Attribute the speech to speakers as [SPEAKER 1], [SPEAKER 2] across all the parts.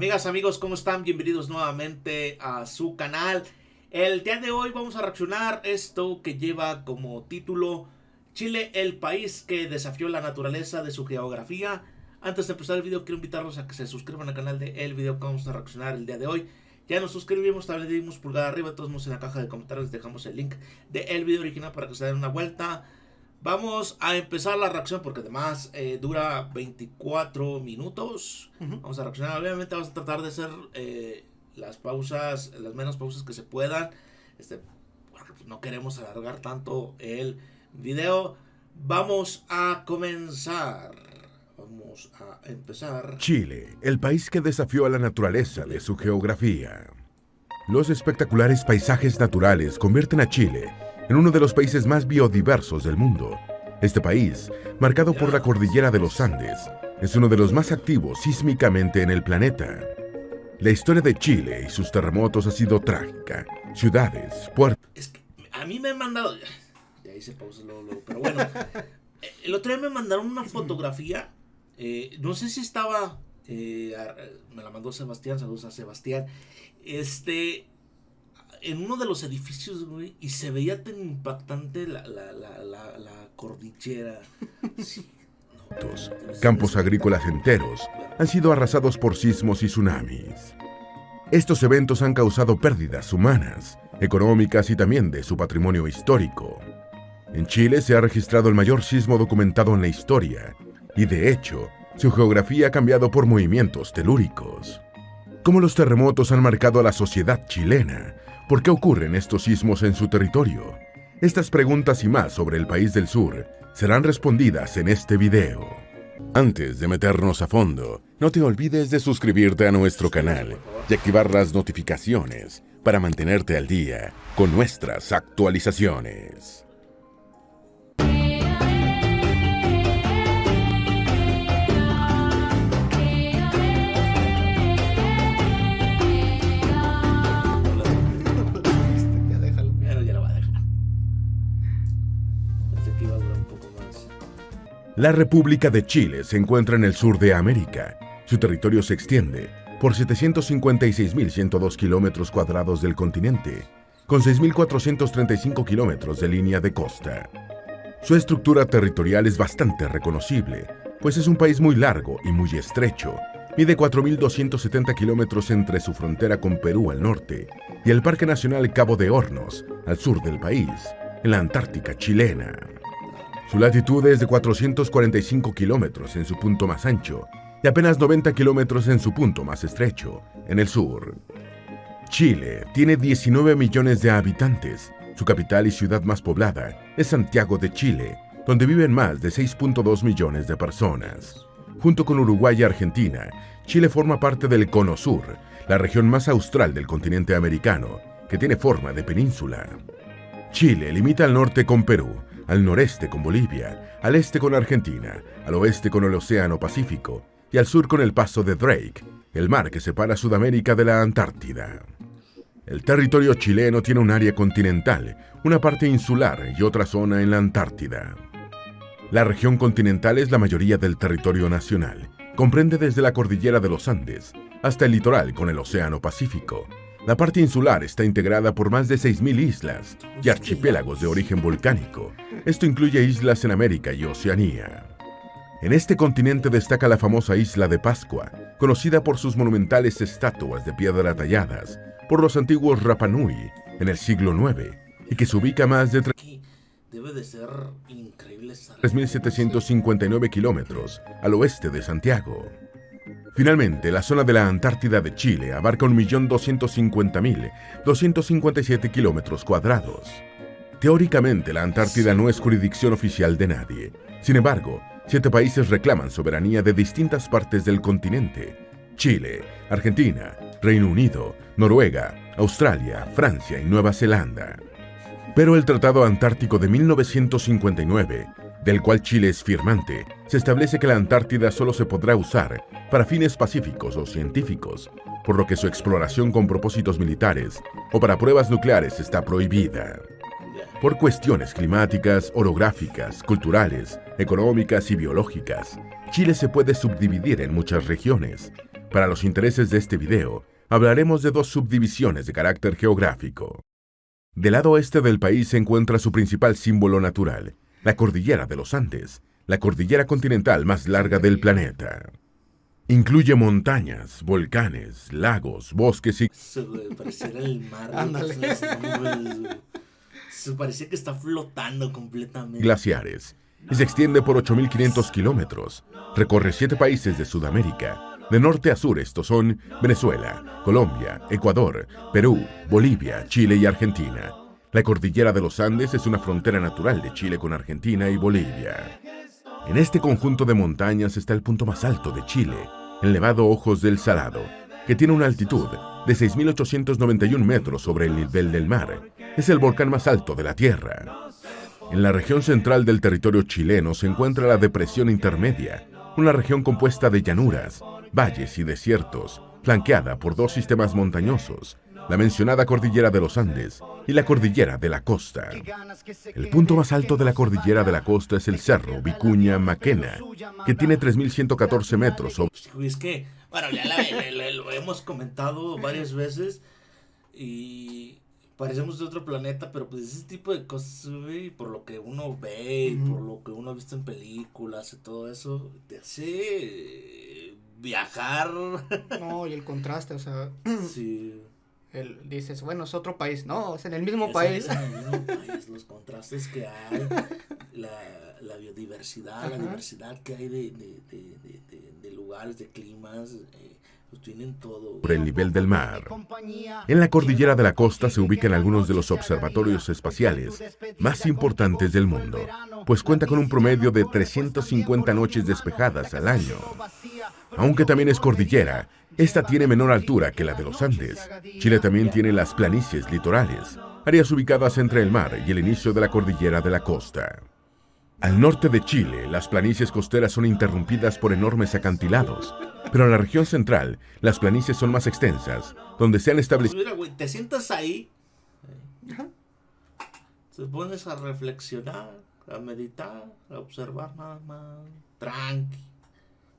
[SPEAKER 1] Amigas, amigos, ¿cómo están? Bienvenidos nuevamente a su canal. El día de hoy vamos a reaccionar esto que lleva como título Chile, el país que desafió la naturaleza de su geografía. Antes de empezar el video quiero invitarlos a que se suscriban al canal de El Video que vamos a reaccionar el día de hoy. Ya nos suscribimos, también le dimos pulgar arriba, todos en la caja de comentarios dejamos el link de el video original para que se den una vuelta. Vamos a empezar la reacción porque además eh, dura 24 minutos. Vamos a reaccionar. Obviamente vamos a tratar de hacer eh, las pausas, las menos pausas que se puedan. Este, porque no queremos alargar tanto el video. Vamos a comenzar. Vamos a empezar.
[SPEAKER 2] Chile, el país que desafió a la naturaleza de su geografía. Los espectaculares paisajes naturales convierten a Chile en uno de los países más biodiversos del mundo. Este país, marcado por la cordillera de los Andes, es uno de los más activos sísmicamente en el planeta. La historia de Chile y sus terremotos ha sido trágica. Ciudades, puertos...
[SPEAKER 1] Es que a mí me han mandado... Ya hice pausa luego, pero bueno. el otro día me mandaron una fotografía. Eh, no sé si estaba... Eh, me la mandó Sebastián, saludos a Sebastián. Este, en uno de los edificios, güey, y se veía tan impactante la, la, la, la cordillera.
[SPEAKER 2] Campos agrícolas enteros han sido arrasados por sismos y tsunamis. Estos eventos han causado pérdidas humanas, económicas y también de su patrimonio histórico. En Chile se ha registrado el mayor sismo documentado en la historia, y de hecho, su geografía ha cambiado por movimientos telúricos. Como los terremotos han marcado a la sociedad chilena, ¿Por qué ocurren estos sismos en su territorio? Estas preguntas y más sobre el país del sur serán respondidas en este video. Antes de meternos a fondo, no te olvides de suscribirte a nuestro canal y activar las notificaciones para mantenerte al día con nuestras actualizaciones. La República de Chile se encuentra en el sur de América. Su territorio se extiende por 756.102 kilómetros cuadrados del continente, con 6.435 kilómetros de línea de costa. Su estructura territorial es bastante reconocible, pues es un país muy largo y muy estrecho. Mide 4.270 kilómetros entre su frontera con Perú al norte y el Parque Nacional Cabo de Hornos, al sur del país, en la Antártica chilena. Su latitud es de 445 kilómetros en su punto más ancho y apenas 90 kilómetros en su punto más estrecho, en el sur. Chile tiene 19 millones de habitantes. Su capital y ciudad más poblada es Santiago de Chile, donde viven más de 6.2 millones de personas. Junto con Uruguay y Argentina, Chile forma parte del Cono Sur, la región más austral del continente americano, que tiene forma de península. Chile limita al norte con Perú, al noreste con Bolivia, al este con Argentina, al oeste con el Océano Pacífico y al sur con el Paso de Drake, el mar que separa Sudamérica de la Antártida. El territorio chileno tiene un área continental, una parte insular y otra zona en la Antártida. La región continental es la mayoría del territorio nacional. Comprende desde la cordillera de los Andes hasta el litoral con el Océano Pacífico, la parte insular está integrada por más de 6.000 islas y archipiélagos de origen volcánico. Esto incluye islas en América y Oceanía. En este continente destaca la famosa isla de Pascua, conocida por sus monumentales estatuas de piedra talladas por los antiguos Rapanui en el siglo IX y que se ubica a más de 3.759 kilómetros al oeste de Santiago. Finalmente, la zona de la Antártida de Chile abarca 1.250.257 kilómetros cuadrados. Teóricamente, la Antártida no es jurisdicción oficial de nadie. Sin embargo, siete países reclaman soberanía de distintas partes del continente. Chile, Argentina, Reino Unido, Noruega, Australia, Francia y Nueva Zelanda. Pero el Tratado Antártico de 1959 del cual Chile es firmante, se establece que la Antártida solo se podrá usar para fines pacíficos o científicos, por lo que su exploración con propósitos militares o para pruebas nucleares está prohibida. Por cuestiones climáticas, orográficas, culturales, económicas y biológicas, Chile se puede subdividir en muchas regiones, Para los intereses de este video, hablaremos de dos subdivisiones de carácter geográfico. Del lado oeste del país se encuentra su principal símbolo natural, la cordillera de los Andes, la cordillera continental más larga del planeta. Incluye montañas, volcanes, lagos, bosques y...
[SPEAKER 1] Se pareciera el mar.
[SPEAKER 3] Ándale.
[SPEAKER 1] Se parecía que está flotando completamente.
[SPEAKER 2] glaciares y se extiende por 8.500 kilómetros. Recorre siete países de Sudamérica. De norte a sur estos son Venezuela, Colombia, Ecuador, Perú, Bolivia, Chile y Argentina. La cordillera de los Andes es una frontera natural de Chile con Argentina y Bolivia. En este conjunto de montañas está el punto más alto de Chile, el Nevado Ojos del Salado, que tiene una altitud de 6.891 metros sobre el nivel del mar. Es el volcán más alto de la Tierra. En la región central del territorio chileno se encuentra la Depresión Intermedia, una región compuesta de llanuras, valles y desiertos, flanqueada por dos sistemas montañosos, la mencionada Cordillera de los Andes y la Cordillera de la Costa. El punto más alto de la Cordillera de la Costa es el Cerro Vicuña Maquena, que tiene 3.114 metros sobre
[SPEAKER 1] Es que, bueno, ya la- la- la- lo hemos comentado varias veces y parecemos de otro planeta, pero pues ese tipo de cosas, güey, por lo que uno ve, y por lo que uno ha visto en películas y todo eso, te hace viajar.
[SPEAKER 3] No, y el contraste, o sea,
[SPEAKER 1] sí.
[SPEAKER 3] El, dices, bueno, es otro país. No, es en el mismo
[SPEAKER 1] Es
[SPEAKER 3] país.
[SPEAKER 1] en el mismo país, los contrastes que hay, la, la biodiversidad, la
[SPEAKER 3] Ajá.
[SPEAKER 1] diversidad que hay de, de, de, de- de- de lugares, de climas, eh, pues tienen todo.
[SPEAKER 2] sobre el nivel del mar. En la Cordillera de la Costa se ubican algunos de los observatorios espaciales más importantes del mundo, pues cuenta con un promedio de 350 noches despejadas al año. Aunque también es cordillera, esta tiene menor altura que la de los Andes. Chile también tiene las planicies litorales, áreas ubicadas entre el mar y el inicio de la Cordillera de la Costa. Al norte de Chile, las planicies costeras son interrumpidas por enormes acantilados, pero en la región central, las planicies son más extensas, donde se han establecido
[SPEAKER 1] mira, güey, te sientas ahí, te pones a reflexionar, a meditar, a observar nada más, tranqui,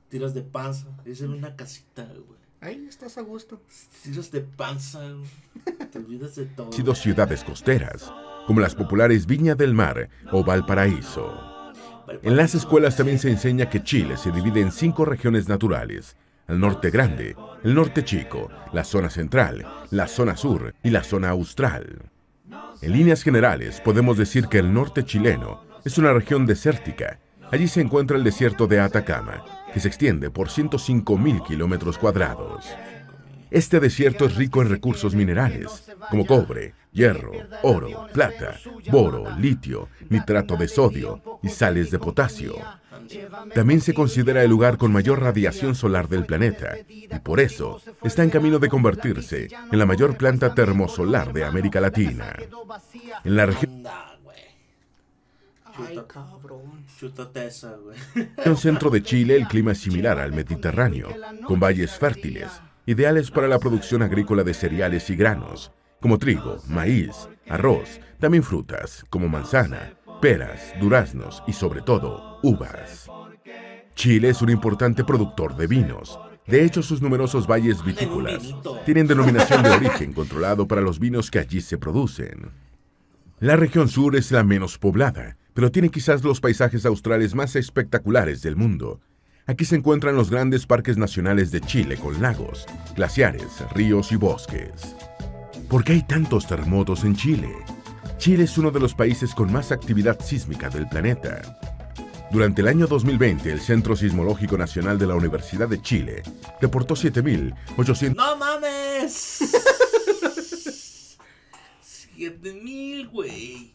[SPEAKER 1] tiras de panza, es en una casita, güey.
[SPEAKER 3] Ahí estás a gusto.
[SPEAKER 1] De panza, güey, te olvidas de todo.
[SPEAKER 2] ciudades costeras, como las populares Viña del Mar o Valparaíso. En las escuelas también se enseña que Chile se divide en cinco regiones naturales. El norte grande, el norte chico, la zona central, la zona sur y la zona austral. En líneas generales, podemos decir que el norte chileno es una región desértica. Allí se encuentra el desierto de Atacama, que se extiende por 105.000 kilómetros cuadrados. Este desierto es rico en recursos minerales, como cobre, hierro, oro, plata, boro, litio, nitrato de sodio y sales de potasio. También se considera el lugar con mayor radiación solar del planeta y por eso está en camino de convertirse en la mayor planta termosolar de América Latina. En la región
[SPEAKER 1] Chuta. Esa, güey.
[SPEAKER 2] centro de Chile el clima es similar al Mediterráneo, con valles fértiles, ideales para la producción agrícola de cereales y granos, como trigo, maíz, arroz, también frutas, como manzana, peras, duraznos y sobre todo uvas. Chile es un importante productor de vinos. De hecho, sus numerosos valles vitícolas tienen denominación de origen controlado para los vinos que allí se producen. La región sur es la menos poblada, pero tiene quizás los paisajes australes más espectaculares del mundo. Aquí se encuentran los grandes parques nacionales de Chile con lagos, glaciares, ríos y bosques. ¿Por qué hay tantos terremotos en Chile? Chile es uno de los países con más actividad sísmica del planeta. Durante el año 2020, el Centro Sismológico Nacional de la Universidad de Chile reportó 7.800
[SPEAKER 1] ¡No mames! Siete mil, güey.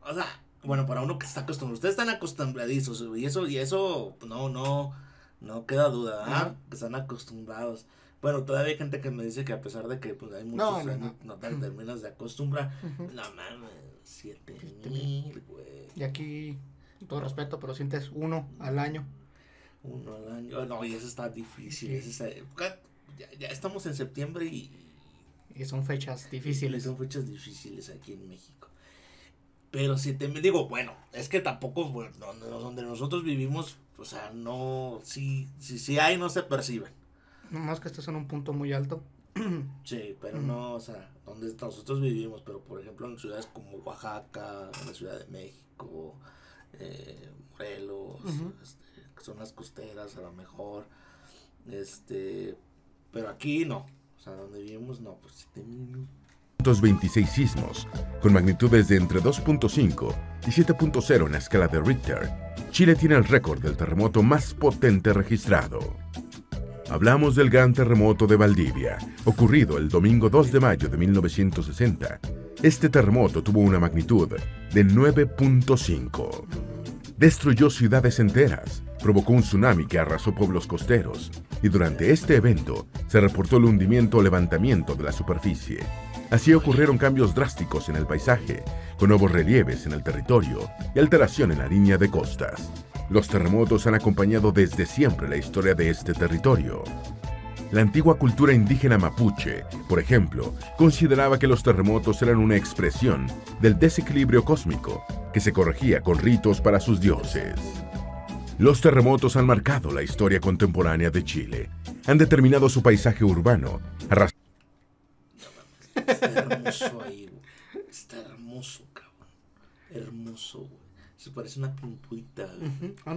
[SPEAKER 1] O sea, bueno, para uno que está acostumbrado. Ustedes están acostumbradizos, y eso, y eso, no, no, no queda duda, ¿ah? Que están acostumbrados. Bueno, todavía hay gente que me dice que a pesar de que pues, hay muchos
[SPEAKER 3] No, no,
[SPEAKER 1] años,
[SPEAKER 3] no.
[SPEAKER 1] no te terminas de acostumbrar.
[SPEAKER 3] Ujú.
[SPEAKER 1] No mames, siete mil, güey.
[SPEAKER 3] Y aquí, todo respeto, pero sientes uno al año.
[SPEAKER 1] Uno al año. No, y eso está difícil. ese está- ya, ya estamos en septiembre y,
[SPEAKER 3] Y son fechas
[SPEAKER 1] Sí,
[SPEAKER 3] difíciles.
[SPEAKER 1] son fechas difíciles aquí en México. Pero si te digo, bueno, es que tampoco, bueno, donde, donde nosotros vivimos, o sea, no, sí, sí, sí hay, no se perciben.
[SPEAKER 3] Nomás que estás en un punto muy alto.
[SPEAKER 1] Sí, pero no, o sea, donde nosotros vivimos, pero por ejemplo en ciudades como Oaxaca, en la Ciudad de México, eh, Morelos, este, que son las costeras a lo mejor, este, pero aquí no, o sea, donde vivimos no, pues
[SPEAKER 2] 26 sismos, con magnitudes de entre 2.5 y 7.0 en la escala de Richter, Chile tiene el récord del terremoto más potente registrado. Hablamos del gran terremoto de Valdivia, ocurrido el domingo 2 de mayo de 1960. Este terremoto tuvo una magnitud de 9.5. Destruyó ciudades enteras, provocó un tsunami que arrasó pueblos costeros, y durante este evento se reportó el hundimiento o levantamiento de la superficie. Así ocurrieron cambios drásticos en el paisaje, con nuevos relieves en el territorio y alteración en la línea de costas. Los terremotos han acompañado desde siempre la historia de este territorio. La antigua cultura indígena mapuche, por ejemplo, consideraba que los terremotos eran una expresión del desequilibrio cósmico que se corregía con ritos para sus dioses. Los terremotos han marcado la historia contemporánea de Chile, han determinado su paisaje urbano,
[SPEAKER 1] Está hermoso ahí, Está hermoso, cabrón. Hermoso, se parece una pintuita.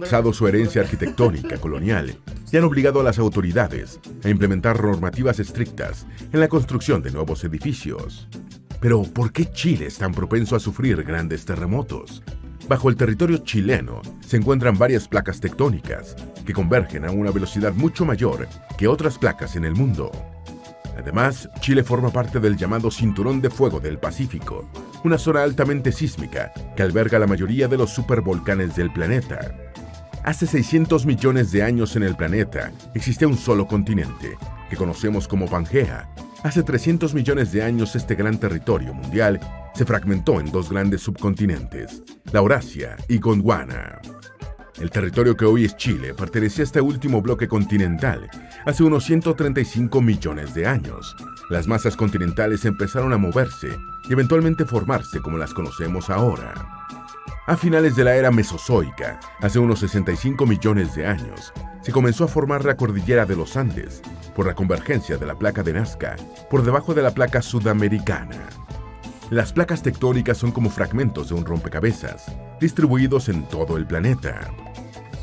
[SPEAKER 2] Usado su herencia arquitectónica colonial y han obligado a las autoridades a implementar normativas estrictas en la construcción de nuevos edificios. Pero, ¿por qué Chile es tan propenso a sufrir grandes terremotos? Bajo el territorio chileno se encuentran varias placas tectónicas que convergen a una velocidad mucho mayor que otras placas en el mundo. Además, Chile forma parte del llamado Cinturón de Fuego del Pacífico, una zona altamente sísmica que alberga la mayoría de los supervolcanes del planeta. Hace 600 millones de años en el planeta existe un solo continente, que conocemos como Pangea. Hace 300 millones de años este gran territorio mundial se fragmentó en dos grandes subcontinentes, la Eurasia y Gondwana. El territorio que hoy es Chile pertenecía a este último bloque continental hace unos 135 millones de años. Las masas continentales empezaron a moverse y eventualmente formarse como las conocemos ahora. A finales de la era Mesozoica, hace unos 65 millones de años, se comenzó a formar la cordillera de los Andes por la convergencia de la placa de Nazca por debajo de la placa sudamericana. Las placas tectónicas son como fragmentos de un rompecabezas, distribuidos en todo el planeta.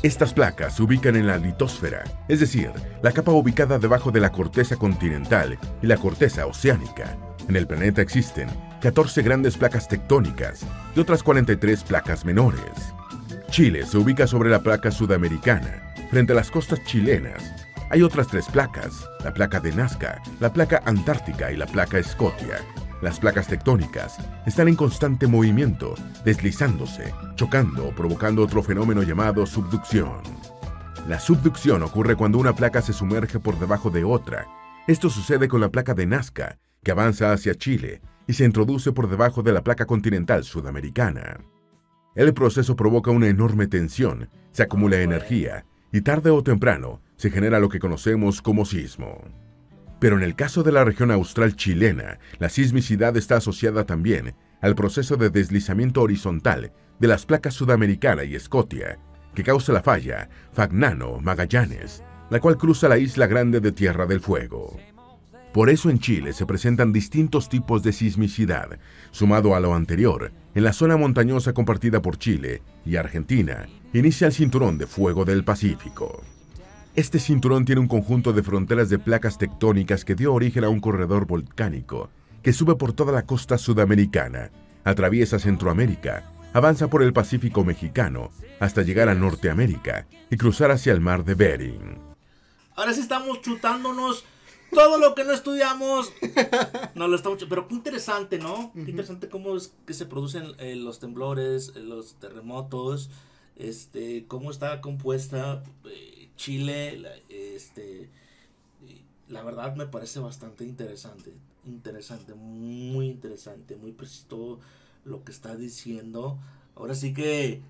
[SPEAKER 2] Estas placas se ubican en la litosfera, es decir, la capa ubicada debajo de la corteza continental y la corteza oceánica. En el planeta existen 14 grandes placas tectónicas y otras 43 placas menores. Chile se ubica sobre la placa sudamericana, frente a las costas chilenas. Hay otras tres placas, la placa de Nazca, la placa antártica y la placa Escotia, las placas tectónicas están en constante movimiento, deslizándose, chocando provocando otro fenómeno llamado subducción. La subducción ocurre cuando una placa se sumerge por debajo de otra. Esto sucede con la placa de Nazca, que avanza hacia Chile y se introduce por debajo de la placa continental sudamericana. El proceso provoca una enorme tensión, se acumula energía y tarde o temprano se genera lo que conocemos como sismo. Pero en el caso de la región austral chilena, la sismicidad está asociada también al proceso de deslizamiento horizontal de las placas sudamericana y Escotia, que causa la falla Fagnano-Magallanes, la cual cruza la isla grande de Tierra del Fuego. Por eso en Chile se presentan distintos tipos de sismicidad, sumado a lo anterior, en la zona montañosa compartida por Chile y Argentina, inicia el cinturón de fuego del Pacífico. Este cinturón tiene un conjunto de fronteras de placas tectónicas que dio origen a un corredor volcánico que sube por toda la costa sudamericana, atraviesa Centroamérica, avanza por el Pacífico mexicano hasta llegar a Norteamérica y cruzar hacia el mar de Bering.
[SPEAKER 1] Ahora sí estamos chutándonos todo lo que no estudiamos. No lo estamos, pero qué interesante, ¿no? Qué interesante cómo es que se producen eh, los temblores, eh, los terremotos, este, cómo está compuesta eh, Chile, la, este, la verdad me parece bastante interesante, interesante, muy interesante, muy preciso lo que está diciendo. Ahora sí que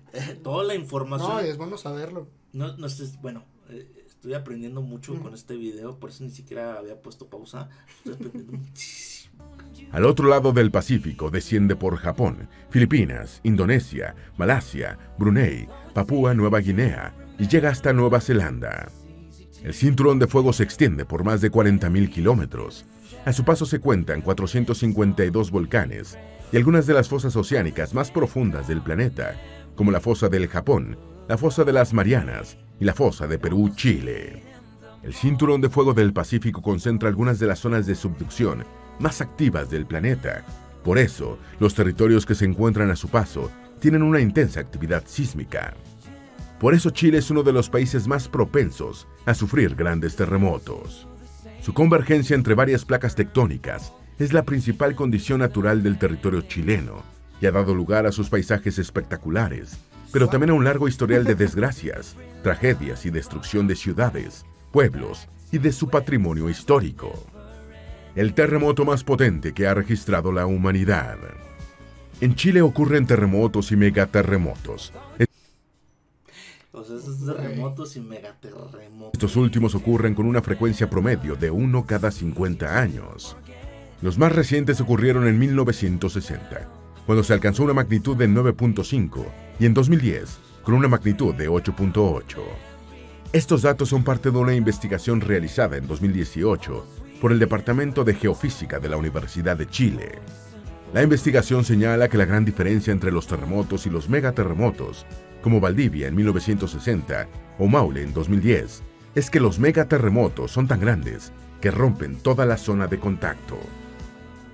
[SPEAKER 1] toda la información...
[SPEAKER 3] No, es bueno saberlo.
[SPEAKER 1] No, no bueno, eh, estoy aprendiendo mucho con este video, por eso ni siquiera había puesto pausa. Estoy aprendiendo muchísimo.
[SPEAKER 2] Al otro lado del Pacífico desciende por Japón, Filipinas, Indonesia, Malasia, Brunei, Papúa Nueva Guinea, y llega hasta Nueva Zelanda. El cinturón de fuego se extiende por más de 40.000 kilómetros. A su paso se cuentan 452 volcanes y algunas de las fosas oceánicas más profundas del planeta, como la fosa del Japón, la fosa de las Marianas y la fosa de Perú-Chile. El cinturón de fuego del Pacífico concentra algunas de las zonas de subducción más activas del planeta. Por eso, los territorios que se encuentran a su paso tienen una intensa actividad sísmica. Por eso Chile es uno de los países más propensos a sufrir grandes terremotos. Su convergencia entre varias placas tectónicas es la principal condición natural del territorio chileno y ha dado lugar a sus paisajes espectaculares, pero también a un largo historial de desgracias, tragedias y destrucción de ciudades, pueblos y de su patrimonio histórico. El terremoto más potente que ha registrado la humanidad. En Chile ocurren terremotos y megaterremotos.
[SPEAKER 1] O sea, esos terremotos y megaterremotos.
[SPEAKER 2] Estos últimos ocurren con una frecuencia promedio de uno cada 50 años. Los más recientes ocurrieron en 1960, cuando se alcanzó una magnitud de 9.5, y en 2010, con una magnitud de 8.8. Estos datos son parte de una investigación realizada en 2018 por el Departamento de Geofísica de la Universidad de Chile. La investigación señala que la gran diferencia entre los terremotos y los megaterremotos como Valdivia en 1960 o Maule en 2010, es que los megaterremotos son tan grandes que rompen toda la zona de contacto.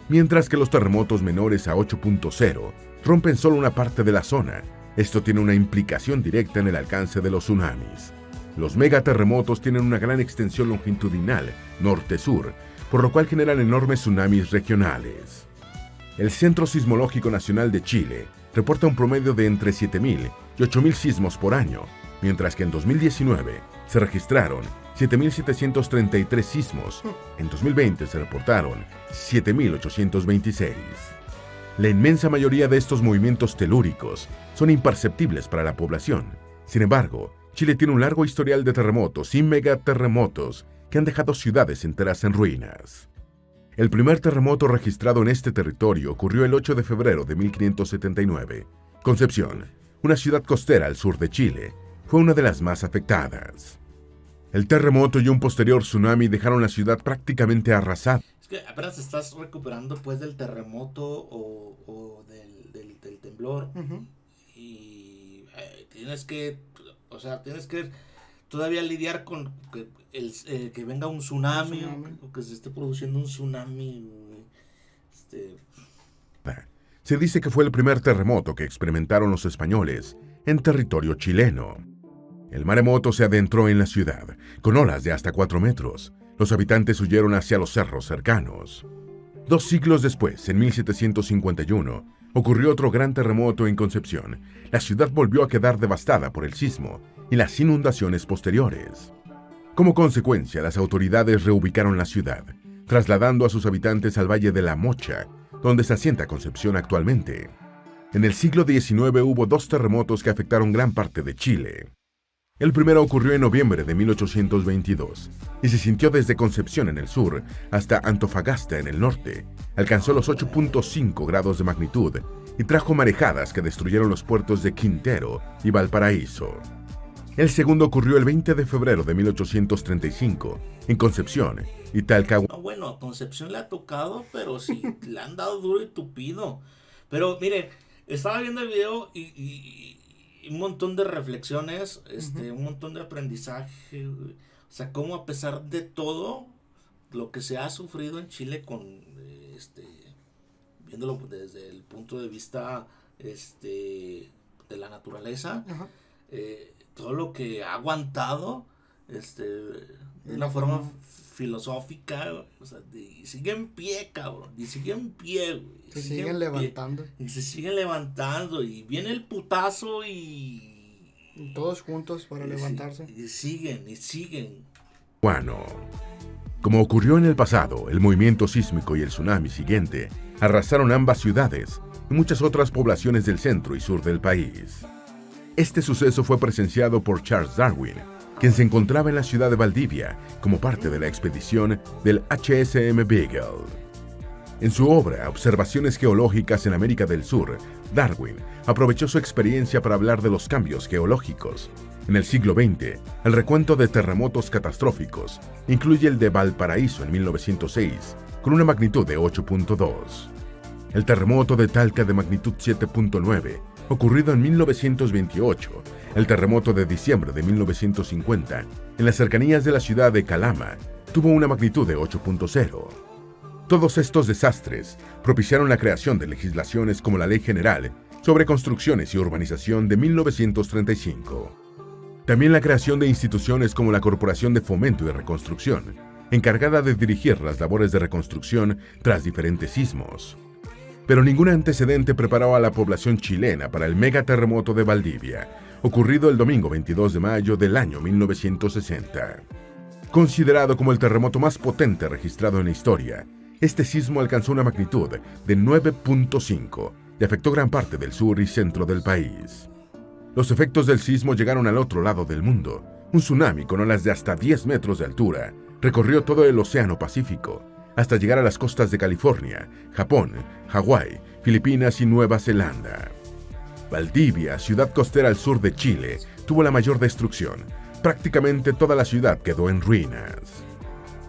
[SPEAKER 2] Mientras que los terremotos menores a 8.0 rompen solo una parte de la zona, esto tiene una implicación directa en el alcance de los tsunamis. Los megaterremotos tienen una gran extensión longitudinal, norte-sur, por lo cual generan enormes tsunamis regionales. El Centro Sismológico Nacional de Chile reporta un promedio de entre 7.000 y 8.000 sismos por año, mientras que en 2019 se registraron 7.733 sismos. En 2020 se reportaron 7.826. La inmensa mayoría de estos movimientos telúricos son imperceptibles para la población. Sin embargo, Chile tiene un largo historial de terremotos y megaterremotos que han dejado ciudades enteras en ruinas. El primer terremoto registrado en este territorio ocurrió el 8 de febrero de 1579. Concepción, una ciudad costera al sur de Chile, fue una de las más afectadas. El terremoto y un posterior tsunami dejaron la ciudad prácticamente arrasada.
[SPEAKER 1] Es que apenas estás recuperando pues del terremoto o, del, del, temblor. Y eh, tienes que, o sea, tienes que todavía lidiar con que, el, eh, que venga un tsunami, O, que se esté produciendo un tsunami. Este...
[SPEAKER 2] Se dice que fue el primer terremoto que experimentaron los españoles en territorio chileno. El maremoto se adentró en la ciudad, con olas de hasta 4 metros. Los habitantes huyeron hacia los cerros cercanos. Dos siglos después, en 1751, ocurrió otro gran terremoto en Concepción. La ciudad volvió a quedar devastada por el sismo y las inundaciones posteriores. Como consecuencia, las autoridades reubicaron la ciudad, trasladando a sus habitantes al Valle de la Mocha, donde se asienta Concepción actualmente. En el siglo XIX hubo dos terremotos que afectaron gran parte de Chile. El primero ocurrió en noviembre de 1822 y se sintió desde Concepción en el sur hasta Antofagasta en el norte. Alcanzó los 8.5 grados de magnitud y trajo marejadas que destruyeron los puertos de Quintero y Valparaíso. El segundo ocurrió el 20 de febrero de 1835 en Concepción y Talcahuano.
[SPEAKER 1] Ah, bueno, a Concepción le ha tocado, pero sí, le han dado duro y tupido. Pero mire, estaba viendo el video y, un montón de reflexiones, este, un montón de aprendizaje. O sea, cómo a pesar de todo lo que se ha sufrido en Chile con este viéndolo desde el punto de vista este de la naturaleza, eh, todo lo que ha aguantado, este, de una forma filosófica, o sea, y sigue en pie, cabrón, y sigue en pie,
[SPEAKER 3] Se siguen levantando.
[SPEAKER 1] y se siguen levantando, y viene el putazo y...
[SPEAKER 3] todos juntos para levantarse.
[SPEAKER 1] y siguen, y siguen.
[SPEAKER 2] Bueno, como ocurrió en el pasado, el movimiento sísmico y el tsunami siguiente arrasaron ambas ciudades y muchas otras poblaciones del centro y sur del país. Este suceso fue presenciado por Charles Darwin, quien se encontraba en la ciudad de Valdivia como parte de la expedición del HSM Beagle. En su obra Observaciones geológicas en América del Sur, Darwin aprovechó su experiencia para hablar de los cambios geológicos. En el siglo XX, el recuento de terremotos catastróficos incluye el de Valparaíso en 1906, con una magnitud de 8.2. El terremoto de Talca de magnitud 7.9, ocurrido en 1928, el terremoto de diciembre de 1950, en las cercanías de la ciudad de Calama, tuvo una magnitud de 8.0. Todos estos desastres propiciaron la creación de legislaciones como la Ley General sobre Construcciones y Urbanización de 1935. También la creación de instituciones como la Corporación de Fomento y Reconstrucción, encargada de dirigir las labores de reconstrucción tras diferentes sismos. Pero ningún antecedente preparó a la población chilena para el megaterremoto de Valdivia, ocurrido el domingo 22 de mayo del año 1960. Considerado como el terremoto más potente registrado en la historia, este sismo alcanzó una magnitud de 9.5 y afectó gran parte del sur y centro del país. Los efectos del sismo llegaron al otro lado del mundo. Un tsunami con olas de hasta 10 metros de altura recorrió todo el Océano Pacífico, hasta llegar a las costas de California, Japón, Hawái, Filipinas y Nueva Zelanda. Valdivia, ciudad costera al sur de Chile, tuvo la mayor destrucción. Prácticamente toda la ciudad quedó en ruinas.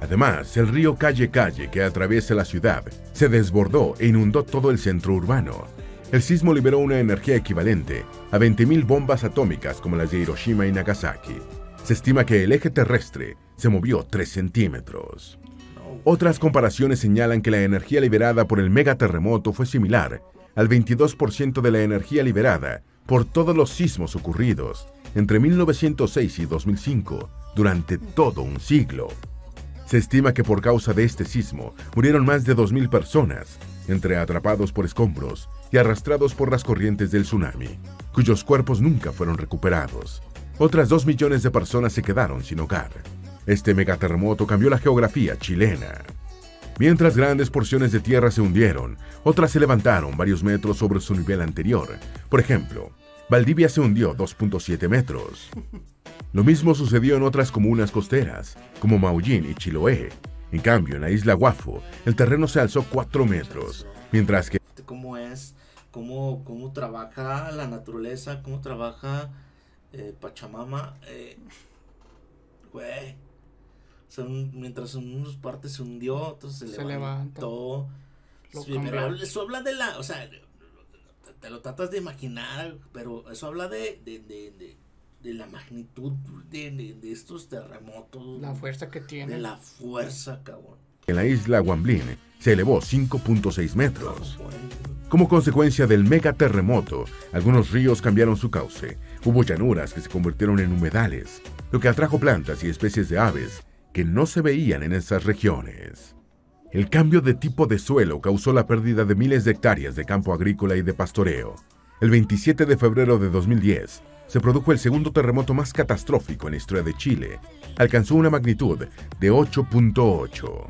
[SPEAKER 2] Además, el río Calle Calle que atraviesa la ciudad se desbordó e inundó todo el centro urbano, el sismo liberó una energía equivalente a 20.000 bombas atómicas como las de Hiroshima y Nagasaki. Se estima que el eje terrestre se movió 3 centímetros. Otras comparaciones señalan que la energía liberada por el megaterremoto fue similar al 22% de la energía liberada por todos los sismos ocurridos entre 1906 y 2005 durante todo un siglo. Se estima que por causa de este sismo murieron más de 2.000 personas, entre atrapados por escombros y arrastrados por las corrientes del tsunami, cuyos cuerpos nunca fueron recuperados. Otras dos millones de personas se quedaron sin hogar. Este megaterremoto cambió la geografía chilena. Mientras grandes porciones de tierra se hundieron, otras se levantaron varios metros sobre su nivel anterior. Por ejemplo, Valdivia se hundió 2.7 metros. Lo mismo sucedió en otras comunas costeras, como Maullín y Chiloé. En cambio, en la isla Guafo, el terreno se alzó 4 metros, mientras que...
[SPEAKER 1] ¿Cómo es? cómo, trabaja la naturaleza, cómo trabaja eh, Pachamama. Eh, güey. Mientras en unas partes se hundió, otras se, se levantó. eso habla de la. O sea, te, lo tratas de imaginar, pero eso habla de, de, de, de la magnitud de, estos terremotos.
[SPEAKER 3] La fuerza que tiene.
[SPEAKER 1] De la fuerza, cabrón.
[SPEAKER 2] En la isla Guamblín se elevó 5.6 metros. Como consecuencia del megaterremoto, algunos ríos cambiaron su cauce. Hubo llanuras que se convirtieron en humedales, lo que atrajo plantas y especies de aves que no se veían en esas regiones. El cambio de tipo de suelo causó la pérdida de miles de hectáreas de campo agrícola y de pastoreo. El 27 de febrero de 2010 se produjo el segundo terremoto más catastrófico en la historia de Chile. Alcanzó una magnitud de 8.8.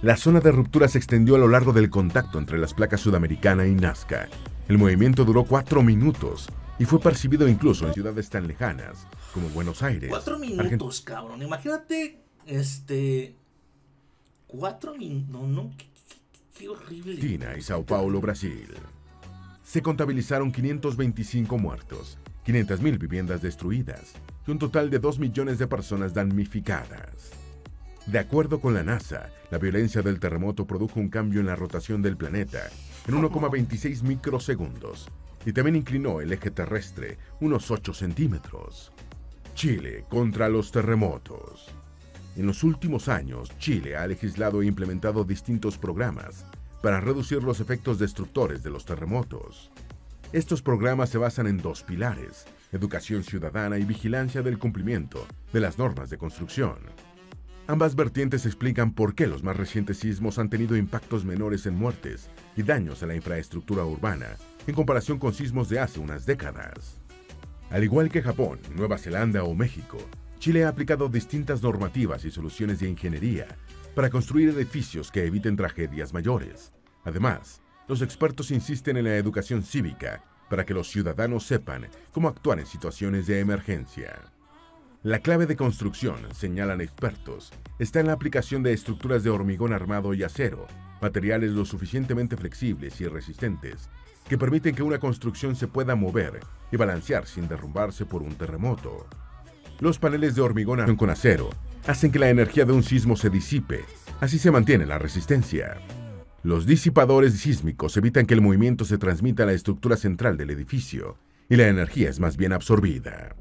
[SPEAKER 2] La zona de ruptura se extendió a lo largo del contacto entre las placas sudamericana y Nazca. El movimiento duró cuatro minutos y fue percibido incluso en ciudades tan lejanas como Buenos Aires.
[SPEAKER 1] Cuatro minutos, cabrón. Imagínate, este. Cuatro minutos. No, no. Qué, horrible.
[SPEAKER 2] Argentina y Sao Paulo, Brasil. Se contabilizaron 525 muertos, 500.000 viviendas destruidas y un total de 2 millones de personas damnificadas. De acuerdo con la NASA, la violencia del terremoto produjo un cambio en la rotación del planeta en 1,26 microsegundos y también inclinó el eje terrestre unos 8 centímetros. Chile contra los terremotos. En los últimos años, Chile ha legislado e implementado distintos programas para reducir los efectos destructores de los terremotos. Estos programas se basan en dos pilares, educación ciudadana y vigilancia del cumplimiento de las normas de construcción. Ambas vertientes explican por qué los más recientes sismos han tenido impactos menores en muertes y daños a la infraestructura urbana en comparación con sismos de hace unas décadas. Al igual que Japón, Nueva Zelanda o México, Chile ha aplicado distintas normativas y soluciones de ingeniería para construir edificios que eviten tragedias mayores. Además, los expertos insisten en la educación cívica para que los ciudadanos sepan cómo actuar en situaciones de emergencia. La clave de construcción, señalan expertos, está en la aplicación de estructuras de hormigón armado y acero, materiales lo suficientemente flexibles y resistentes que permiten que una construcción se pueda mover y balancear sin derrumbarse por un terremoto. Los paneles de hormigón con acero hacen que la energía de un sismo se disipe, así se mantiene la resistencia. Los disipadores sísmicos evitan que el movimiento se transmita a la estructura central del edificio y la energía es más bien absorbida.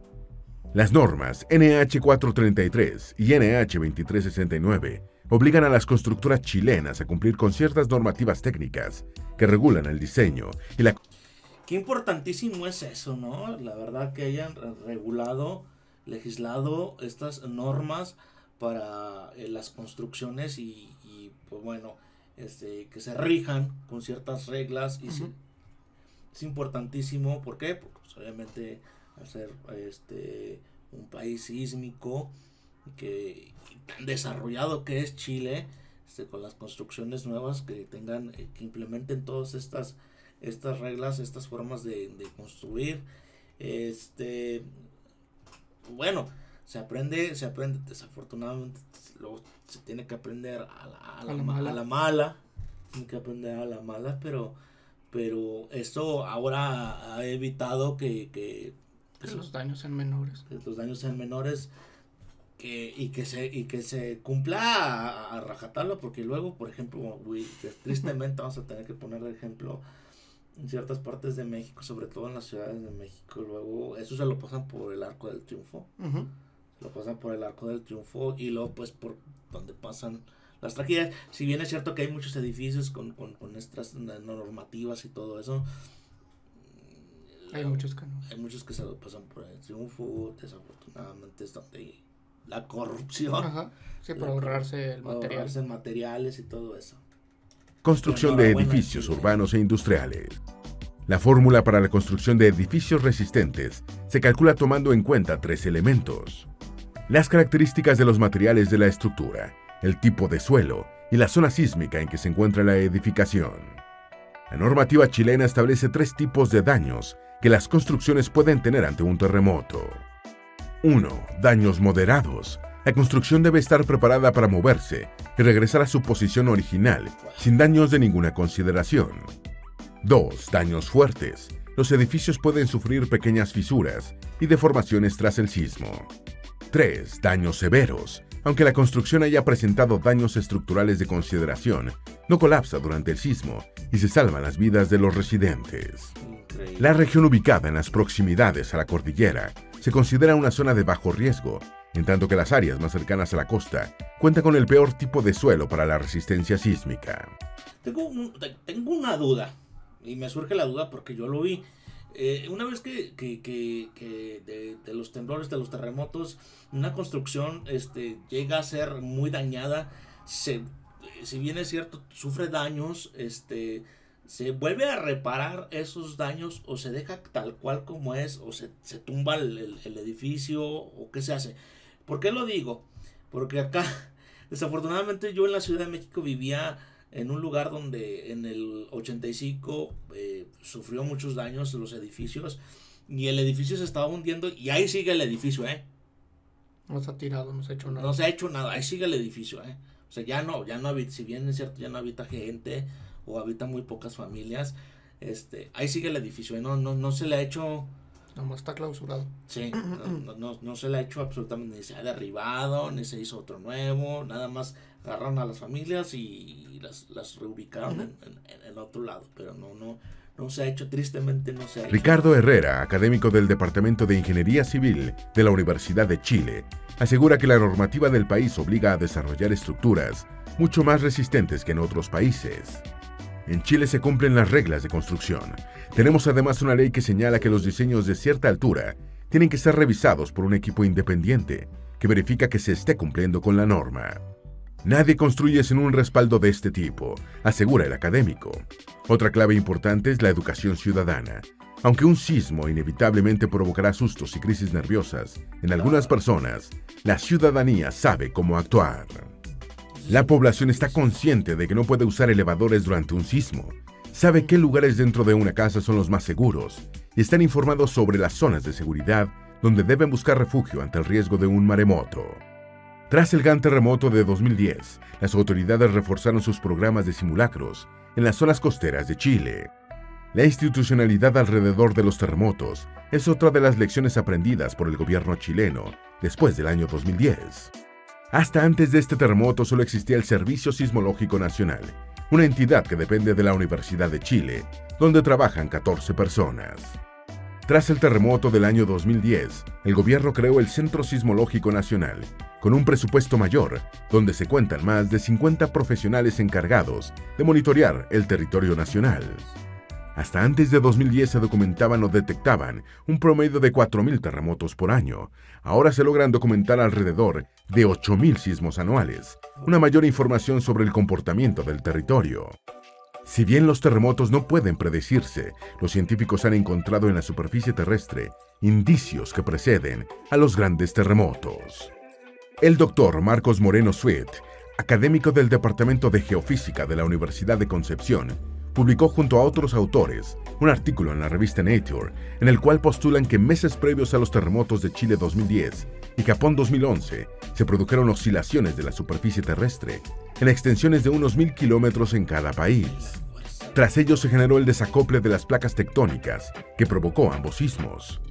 [SPEAKER 2] Las normas NH 433 y NH 2369 obligan a las constructoras chilenas a cumplir con ciertas normativas técnicas que regulan el diseño y la...
[SPEAKER 1] Qué importantísimo es eso, ¿no? La verdad que hayan regulado, legislado estas normas para eh, las construcciones y, y, pues bueno, este, que se rijan con ciertas reglas y es importantísimo, ¿por qué? Porque pues, obviamente al ser este, un país sísmico que tan desarrollado que es Chile, este, con las construcciones nuevas que tengan, eh, que implementen todas estas, estas reglas, estas formas de, construir, este, bueno, se aprende, se aprende, desafortunadamente, luego se tiene que aprender a la, mala. a la mala, tiene que aprender a la mala, pero pero esto ahora ha evitado que, que,
[SPEAKER 3] los daños sean menores.
[SPEAKER 1] Que los daños sean menores que, y, que se, y que se cumpla a, rajatarlo, porque luego, por ejemplo, tristemente vamos a tener que poner de ejemplo en ciertas partes de México, sobre todo en las ciudades de México, luego eso se lo pasan por el arco del triunfo. Lo pasan por el arco del triunfo y luego pues por donde pasan las tragedias. Si bien es cierto que hay muchos edificios con, con, con estas normativas y todo eso.
[SPEAKER 3] Hay muchos que
[SPEAKER 1] no. Hay muchos que se pasan por el triunfo, desafortunadamente es donde la corrupción. Ajá.
[SPEAKER 3] Sí, para ahorrarse el material.
[SPEAKER 1] Ahorrarse materiales y todo eso.
[SPEAKER 2] Construcción de edificios urbanos e industriales. La fórmula para la construcción de edificios resistentes se calcula tomando en cuenta tres elementos. Las características de los materiales de la estructura, el tipo de suelo y la zona sísmica en que se encuentra la edificación. La normativa chilena establece tres tipos de daños que las construcciones pueden tener ante un terremoto. 1. Daños moderados. La construcción debe estar preparada para moverse y regresar a su posición original sin daños de ninguna consideración. 2. Daños fuertes. Los edificios pueden sufrir pequeñas fisuras y deformaciones tras el sismo. 3. Daños severos. Aunque la construcción haya presentado daños estructurales de consideración, no colapsa durante el sismo y se salvan las vidas de los residentes. La región ubicada en las proximidades a la cordillera se considera una zona de bajo riesgo, en tanto que las áreas más cercanas a la costa cuentan con el peor tipo de suelo para la resistencia sísmica.
[SPEAKER 1] Tengo, tengo una duda, y me surge la duda porque yo lo vi. Eh, una vez que, de, los temblores, de los terremotos, una construcción este, llega a ser muy dañada, se, si bien es cierto, sufre daños, este, se vuelve a reparar esos daños o se deja tal cual como es o se, tumba el, el, edificio o qué se hace. ¿Por qué lo digo? Porque acá, desafortunadamente yo en la Ciudad de México vivía en un lugar donde en el 85 eh, sufrió muchos daños los edificios y el edificio se estaba hundiendo y ahí sigue el edificio, ¿eh?
[SPEAKER 3] No se ha tirado, no se ha hecho nada.
[SPEAKER 1] No se ha hecho nada, ahí sigue el edificio, ¿eh? O sea, ya no, ya no habita, si bien es cierto, ya no habita gente o habita muy pocas familias, este, ahí sigue el edificio, ¿eh? no, no, no se le ha hecho...
[SPEAKER 3] Nomás está clausurado.
[SPEAKER 1] Sí, no, no, no, se le ha hecho absolutamente, ni se ha derribado, ni se hizo otro nuevo, nada más agarraron a las familias y las, las reubicaron en, otro lado, pero no, no, no se ha hecho, tristemente no se ha hecho.
[SPEAKER 2] Ricardo Herrera, académico del Departamento de Ingeniería Civil de la Universidad de Chile, asegura que la normativa del país obliga a desarrollar estructuras mucho más resistentes que en otros países. En Chile se cumplen las reglas de construcción. Tenemos además una ley que señala que los diseños de cierta altura tienen que ser revisados por un equipo independiente que verifica que se esté cumpliendo con la norma. Nadie construye sin un respaldo de este tipo, asegura el académico. Otra clave importante es la educación ciudadana. Aunque un sismo inevitablemente provocará sustos y crisis nerviosas en algunas personas, la ciudadanía sabe cómo actuar. La población está consciente de que no puede usar elevadores durante un sismo, sabe qué lugares dentro de una casa son los más seguros y están informados sobre las zonas de seguridad donde deben buscar refugio ante el riesgo de un maremoto. Tras el gran terremoto de 2010, las autoridades reforzaron sus programas de simulacros en las zonas costeras de Chile. La institucionalidad alrededor de los terremotos es otra de las lecciones aprendidas por el gobierno chileno después del año 2010. Hasta antes de este terremoto solo existía el Servicio Sismológico Nacional, una entidad que depende de la Universidad de Chile, donde trabajan 14 personas. Tras el terremoto del año 2010, el gobierno creó el Centro Sismológico Nacional, con un presupuesto mayor, donde se cuentan más de 50 profesionales encargados de monitorear el territorio nacional. Hasta antes de 2010 se documentaban o detectaban un promedio de 4.000 terremotos por año. Ahora se logran documentar alrededor de 8.000 sismos anuales, una mayor información sobre el comportamiento del territorio. Si bien los terremotos no pueden predecirse, los científicos han encontrado en la superficie terrestre indicios que preceden a los grandes terremotos. El doctor Marcos Moreno Sweet, académico del Departamento de Geofísica de la Universidad de Concepción, publicó junto a otros autores un artículo en la revista Nature en el cual postulan que meses previos a los terremotos de Chile 2010 y Japón 2011 se produjeron oscilaciones de la superficie terrestre en extensiones de unos mil kilómetros en cada país. Tras ello se generó el desacople de las placas tectónicas que provocó ambos sismos.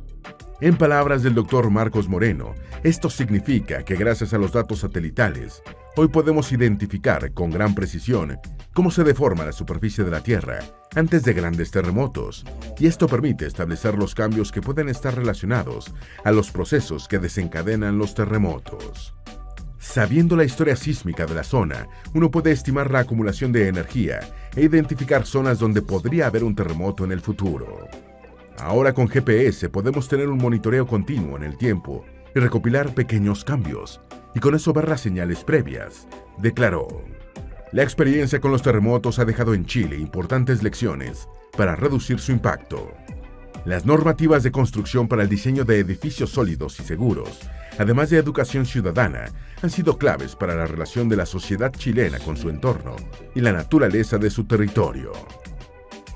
[SPEAKER 2] En palabras del doctor Marcos Moreno, esto significa que gracias a los datos satelitales, hoy podemos identificar con gran precisión cómo se deforma la superficie de la Tierra antes de grandes terremotos, y esto permite establecer los cambios que pueden estar relacionados a los procesos que desencadenan los terremotos. Sabiendo la historia sísmica de la zona, uno puede estimar la acumulación de energía e identificar zonas donde podría haber un terremoto en el futuro. Ahora con GPS podemos tener un monitoreo continuo en el tiempo y recopilar pequeños cambios, y con eso ver señales previas, declaró. La experiencia con los terremotos ha dejado en Chile importantes lecciones para reducir su impacto. Las normativas de construcción para el diseño de edificios sólidos y seguros, además de educación ciudadana, han sido claves para la relación de la sociedad chilena con su entorno y la naturaleza de su territorio.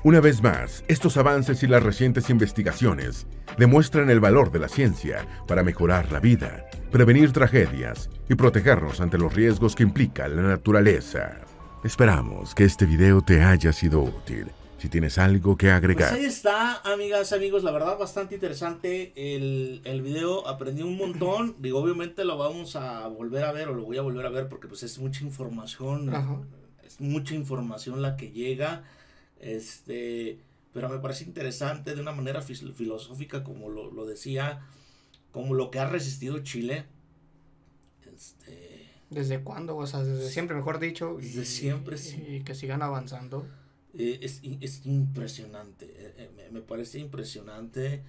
[SPEAKER 2] Una vez más, estos avances y las recientes investigaciones demuestran el valor de la ciencia para mejorar la vida, prevenir tragedias y protegernos ante los riesgos que implica la naturaleza. Esperamos que este video te haya sido útil. Si tienes algo que agregar.
[SPEAKER 1] Pues ahí está, amigas, amigos, la verdad bastante interesante el, el video, aprendí un montón, digo, obviamente lo vamos a volver a ver o lo voy a volver a ver porque pues es mucha información, es mucha información la que llega, este, pero me parece interesante de una manera filosófica, como lo, lo decía, como lo que ha resistido Chile,
[SPEAKER 3] este... ¿Desde cuándo? O sea, desde siempre, mejor dicho.
[SPEAKER 1] Desde siempre,
[SPEAKER 3] Y que sigan avanzando.
[SPEAKER 1] Eh, es, es, impresionante, eh, eh, me, parece impresionante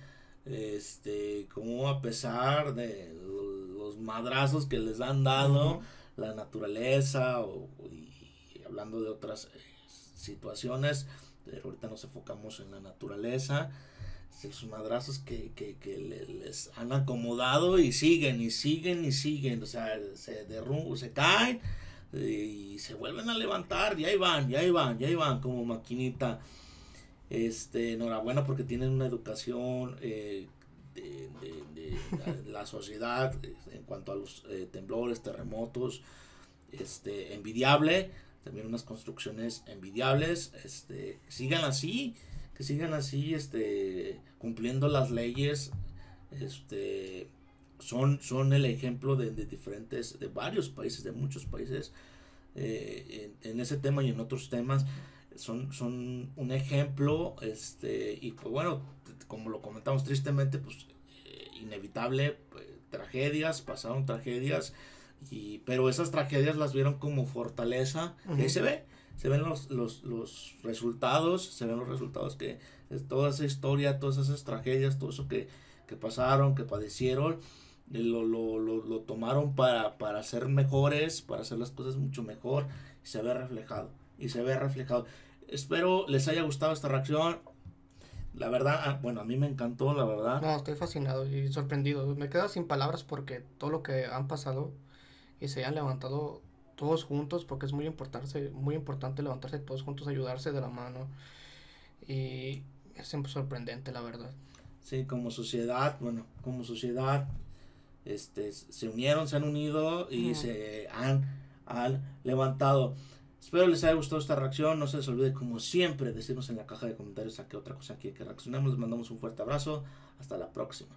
[SPEAKER 1] este como a pesar de los madrazos que les han dado la naturaleza o, y hablando de otras situaciones, pero ahorita nos enfocamos en la naturaleza, sus madrazos que, que, que, les han acomodado y siguen y siguen y siguen, o sea, se derrumban, se caen y se vuelven a levantar y ahí van, y ahí van, y ahí van como maquinita. Este, enhorabuena porque tienen una educación eh, de, la, sociedad en cuanto a los eh, temblores, terremotos, este, envidiable, también unas construcciones envidiables, este, sigan así, que sigan así, este, cumpliendo las leyes, este, son, son el ejemplo de, diferentes, de varios países, de muchos países, eh, en, ese tema y en otros temas, son, son un ejemplo, este, y pues bueno, como lo comentamos tristemente, pues eh, inevitable, pues, tragedias, pasaron tragedias, y, pero esas tragedias las vieron como fortaleza, ahí se ve, se ven los, los, los resultados, se ven los resultados que toda esa historia, todas esas tragedias, todo eso que, que pasaron, que padecieron, lo, lo, lo, lo tomaron para, para ser mejores, para hacer las cosas mucho mejor se ve reflejado. Y se ve reflejado. Espero les haya gustado esta reacción. La verdad, ah, bueno, a mí me encantó, la verdad.
[SPEAKER 3] No, estoy fascinado y sorprendido. Me quedo sin palabras porque todo lo que han pasado y se han levantado todos juntos, porque es muy importante, muy importante levantarse todos juntos, ayudarse de la mano. Y es siempre sorprendente, la verdad.
[SPEAKER 1] Sí, como sociedad, bueno, como sociedad este, se unieron, se han unido y se han, han levantado. Espero les haya gustado esta reacción. No se les olvide, como siempre, decirnos en la caja de comentarios a qué otra cosa quiere que reaccionemos. Les mandamos un fuerte abrazo. Hasta la próxima.